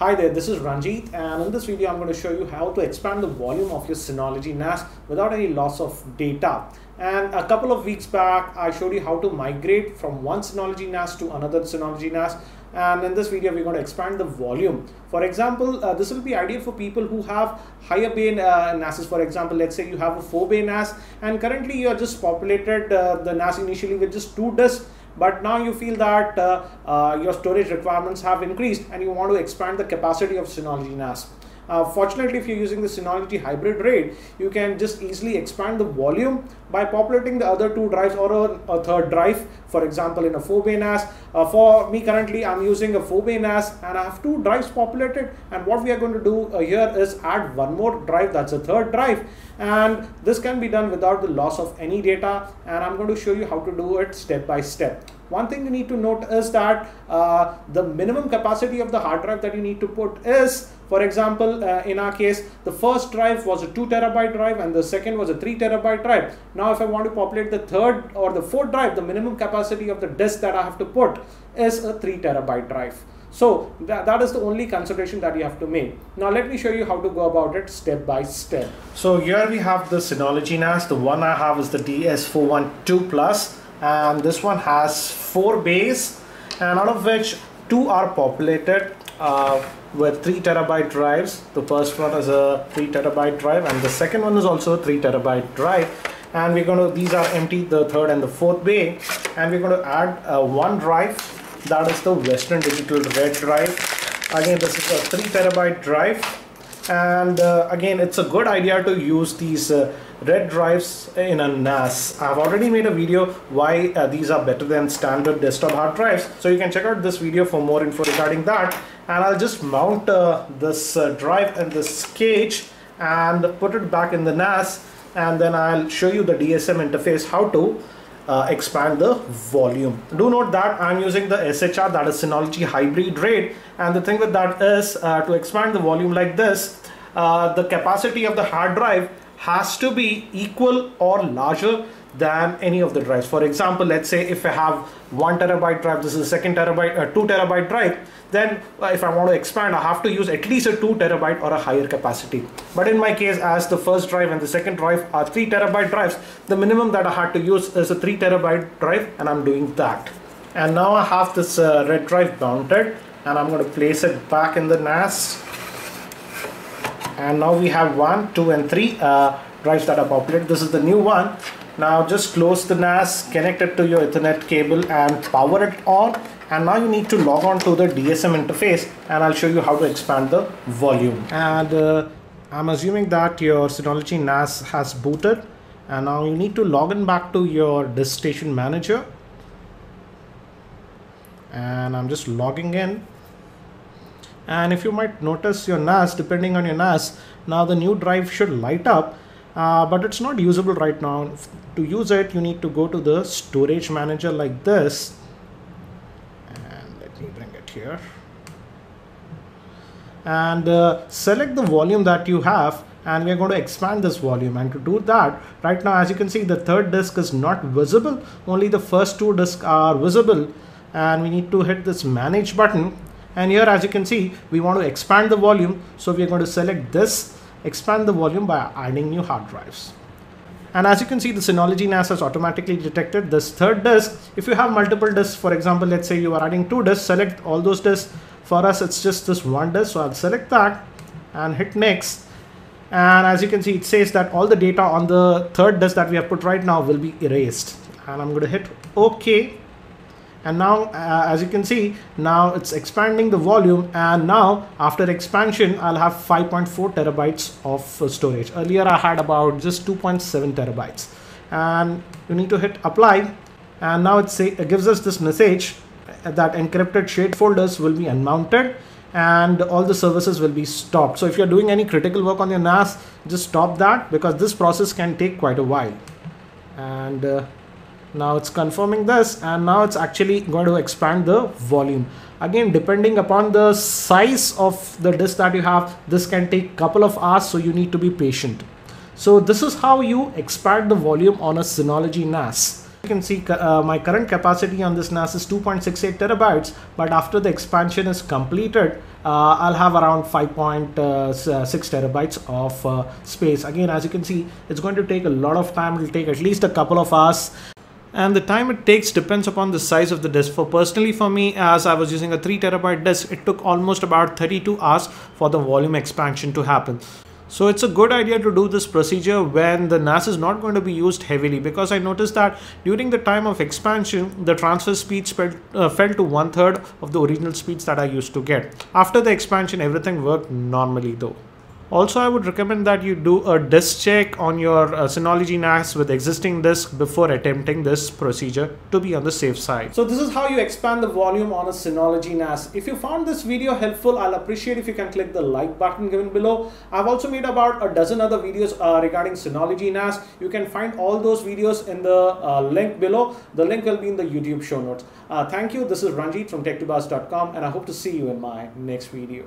Hi there, this is Ranjit and in this video I'm going to show you how to expand the volume of your Synology NAS without any loss of data. And a couple of weeks back I showed you how to migrate from one Synology NAS to another Synology NAS and in this video we're going to expand the volume. For example, uh, this will be ideal for people who have higher bay uh, NASs. For example, let's say you have a 4 bay NAS and currently you are just populated uh, the NAS initially with just two disks but now you feel that uh, uh, your storage requirements have increased and you want to expand the capacity of Synology NAS. Uh, fortunately, if you're using the Synology hybrid RAID, you can just easily expand the volume by populating the other two drives or a, a third drive, for example, in a 4-bay NAS. Uh, for me currently, I'm using a 4-bay NAS and I have two drives populated. And what we are going to do uh, here is add one more drive, that's a third drive. And this can be done without the loss of any data. And I'm going to show you how to do it step by step. One thing you need to note is that uh, the minimum capacity of the hard drive that you need to put is, for example, uh, in our case, the first drive was a 2 terabyte drive and the second was a 3 terabyte drive. Now, if I want to populate the third or the fourth drive, the minimum capacity of the disk that I have to put is a 3 terabyte drive. So that, that is the only consideration that you have to make. Now let me show you how to go about it step by step. So here we have the Synology NAS. The one I have is the DS412 Plus and this one has four bays and out of which two are populated uh, with 3 terabyte drives. The first one is a 3 terabyte drive and the second one is also a 3 terabyte drive. And we're going to these are empty the third and the fourth bay. And we're going to add uh, one drive. That is the western digital red drive. Again this is a 3 terabyte drive. And uh, again it's a good idea to use these uh, red drives in a NAS. I've already made a video why uh, these are better than standard desktop hard drives. So you can check out this video for more info regarding that. And I'll just mount uh, this uh, drive and this cage and put it back in the NAS. And then I'll show you the DSM interface how to uh, expand the volume. Do note that I'm using the SHR that is Synology Hybrid RAID and the thing with that is uh, to expand the volume like this uh, the capacity of the hard drive has to be equal or larger than any of the drives. For example, let's say if I have one terabyte drive, this is a second terabyte, uh, two terabyte drive, then uh, if I want to expand, I have to use at least a two terabyte or a higher capacity. But in my case, as the first drive and the second drive are three terabyte drives, the minimum that I had to use is a three terabyte drive and I'm doing that. And now I have this uh, red drive mounted and I'm going to place it back in the NAS and now we have one two and three uh, drives that are populated. This is the new one. Now just close the NAS connect it to your ethernet cable and power it on. And now you need to log on to the DSM interface and I'll show you how to expand the volume. And uh, I'm assuming that your Synology NAS has booted. And now you need to log in back to your disk station manager. And I'm just logging in and if you might notice your NAS depending on your NAS now the new drive should light up uh, but it's not usable right now. To use it you need to go to the storage manager like this. And let me bring it here. And uh, select the volume that you have and we're going to expand this volume. And to do that right now as you can see the third disk is not visible. Only the first two disks are visible. And we need to hit this manage button and here as you can see we want to expand the volume. So we are going to select this expand the volume by adding new hard drives. And as you can see the Synology NAS has automatically detected this third disk. If you have multiple disks for example let's say you are adding two disks select all those disks. For us it's just this one disk so I'll select that and hit next. And as you can see it says that all the data on the third disk that we have put right now will be erased. And I'm going to hit OK and now uh, as you can see now it's expanding the volume. And now after expansion I'll have 5.4 terabytes of uh, storage. Earlier I had about just 2.7 terabytes. And you need to hit apply. And now it, say, it gives us this message that encrypted shared folders will be unmounted and all the services will be stopped. So if you're doing any critical work on your NAS just stop that because this process can take quite a while. And uh, now it's confirming this and now it's actually going to expand the volume again depending upon the size of the disk that you have this can take couple of hours so you need to be patient so this is how you expand the volume on a Synology NAS you can see, uh, my current capacity on this NAS is 2.68 terabytes, but after the expansion is completed, uh, I'll have around 5.6 uh, terabytes of uh, space. Again, as you can see, it's going to take a lot of time. It'll take at least a couple of hours and the time it takes depends upon the size of the disk for personally for me as i was using a 3 terabyte disk it took almost about 32 hours for the volume expansion to happen so it's a good idea to do this procedure when the NAS is not going to be used heavily because I noticed that during the time of expansion, the transfer speeds fell, uh, fell to one third of the original speeds that I used to get. After the expansion, everything worked normally though. Also, I would recommend that you do a disk check on your uh, Synology NAS with existing disk before attempting this procedure to be on the safe side. So this is how you expand the volume on a Synology NAS. If you found this video helpful, I'll appreciate if you can click the like button given below. I've also made about a dozen other videos uh, regarding Synology NAS. You can find all those videos in the uh, link below. The link will be in the YouTube show notes. Uh, thank you. This is Ranjit from tech2buzz.com and I hope to see you in my next video.